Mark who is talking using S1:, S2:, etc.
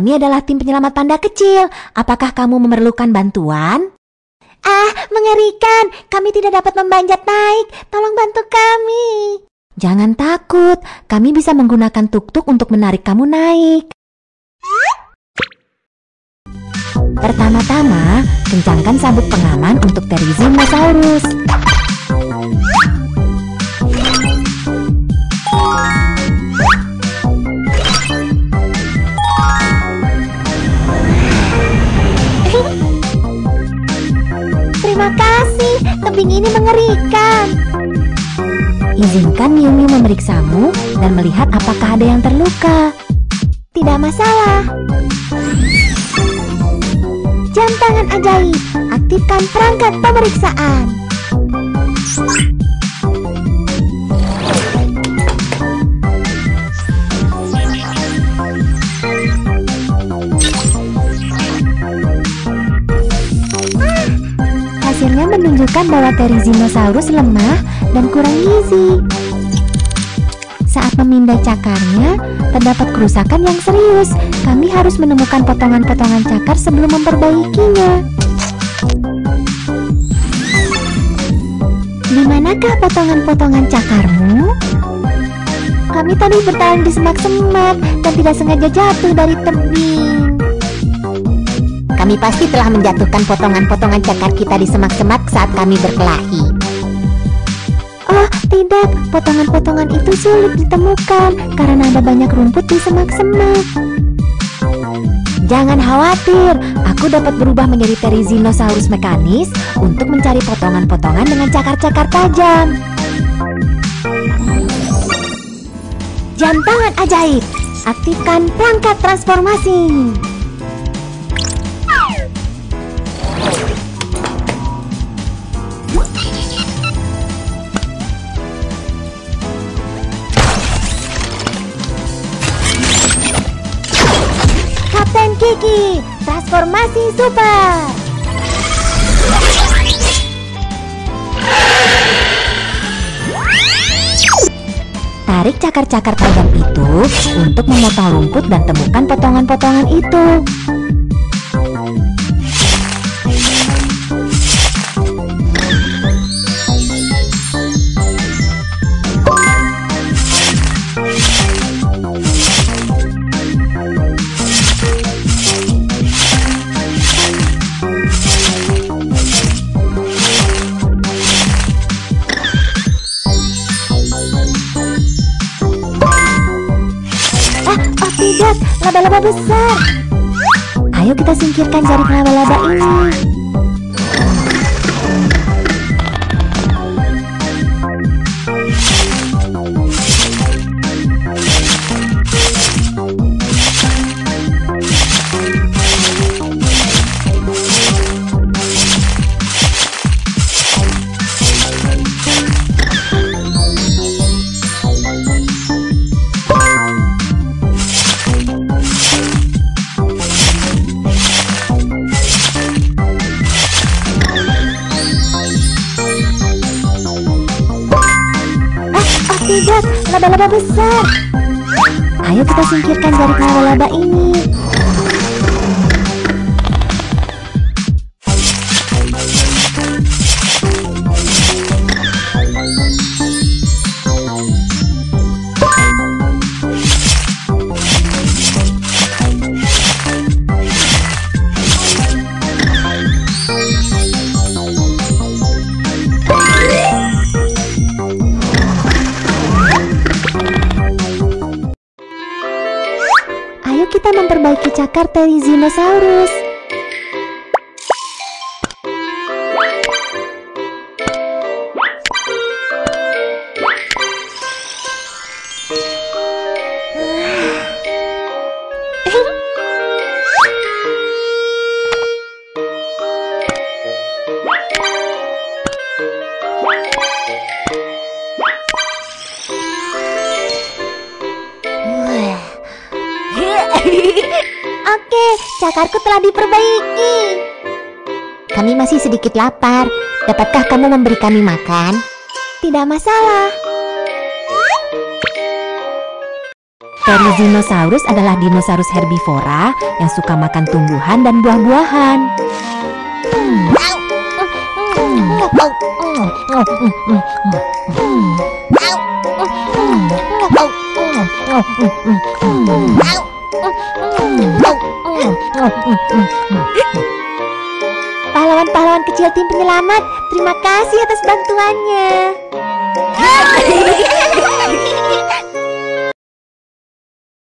S1: Kami adalah tim penyelamat panda kecil. Apakah kamu memerlukan bantuan?
S2: Ah, mengerikan. Kami tidak dapat memanjat naik. Tolong bantu kami.
S1: Jangan takut, kami bisa menggunakan tuk-tuk untuk menarik kamu naik. Pertama-tama, kencangkan sabuk pengaman untuk Therizinosaurus.
S2: Terima kasih. Tebing ini mengerikan.
S1: Izinkan Miu Miu memeriksamu dan melihat apakah ada yang terluka.
S2: Tidak masalah. Jam tangan ajaib. Aktifkan perangkat pemeriksaan.
S1: Hasilnya menunjukkan bahwa Therizinosaurus lemah dan kurang gizi. Saat memindai cakarnya, terdapat kerusakan yang serius. Kami harus menemukan potongan-potongan cakar sebelum memperbaikinya.
S2: Di manakah potongan-potongan cakarmu? Kami tadi bertahan di semak-semak dan tidak sengaja jatuh dari tebing.
S1: Kami pasti telah menjatuhkan potongan-potongan cakar kita di semak-semak saat kami berkelahi.
S2: Oh, tidak. Potongan-potongan itu sulit ditemukan karena ada banyak rumput di semak-semak.
S1: Jangan khawatir, aku dapat berubah menjadi Therizinosaurus mekanis untuk mencari potongan-potongan dengan cakar-cakar tajam.
S2: Jam tangan ajaib. Aktifkan perangkat transformasi. Kiki, transformasi super.
S1: Tarik cakar-cakar tajam itu untuk memotong rumput dan temukan potongan-potongan itu.
S2: Laba-laba besar.
S1: Ayo kita singkirkan jaring laba-laba ini.
S2: Laba-laba besar.
S1: Ayo kita singkirkan jaring laba-laba ini.
S2: Memperbaiki cakar Therizinosaurus. cakarku telah diperbaiki.
S1: Kami masih sedikit lapar. Dapatkah kamu memberi kami makan?
S2: Tidak masalah.
S1: Terizinosaurus adalah dinosaurus herbivora yang suka makan tumbuhan dan buah-buahan. Hmm. Hmm. Hmm. Hmm. Hmm. Hmm. Hmm.
S2: Pahlawan-pahlawan kecil tim penyelamat, terima kasih atas bantuannya.